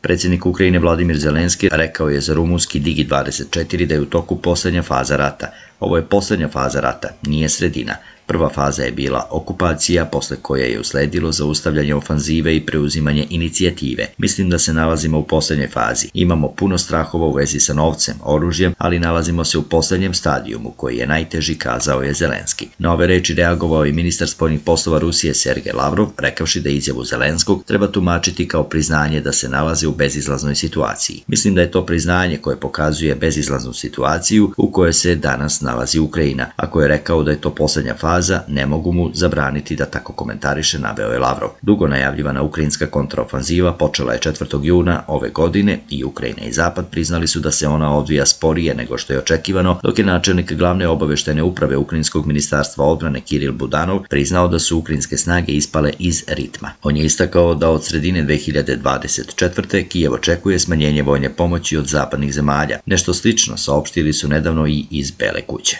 Predsjednik Ukrajine Vladimir Zelenski rekao je za rumunski Digi24 da je u toku poslednja faza rata. Ovo je poslednja faza rata, nije sredina. Prva faza je bila okupacija, posle koje je usledilo zaustavljanje ofanzive i preuzimanje inicijative. Mislim da se nalazimo u poslednjoj fazi. Imamo puno strahova u vezi sa novcem, oružjem, ali nalazimo se u poslednjem stadijumu koji je najteži, kazao je Zelenski. Na ove reči reagovao i ministar spoljnih poslova Rusije Sergej Lavrov, rekavši da izjavu Zelenskog treba tumačiti kao priznanje da se nalazi u bezizlaznoj situaciji. Mislim da je to priznanje koje pokazuje bezizlaznu situaciju u kojoj se danas nalazi Ukrajina. Ako je rekao da je to poslednja faza, ne mogu mu zabraniti da tako komentariše, naveo je Lavrov. Dugo najavljivana ukrajinska kontraofanziva počela je 4. juna ove godine i Ukrajina i Zapad priznali su da se ona odvija sporije nego što je očekivano, dok je načelnik glavne obaveštene uprave Ukrajinskog ministarstva odbrane Kiril Budanov priznao da su ukrajinske snage ispale iz ritma. On je istakao da od sredine 2024. Kijev očekuje smanjenje vojne pomoći od zapadnih zemalja. Nešto slično saopštili su nedavno i iz Bele kuće.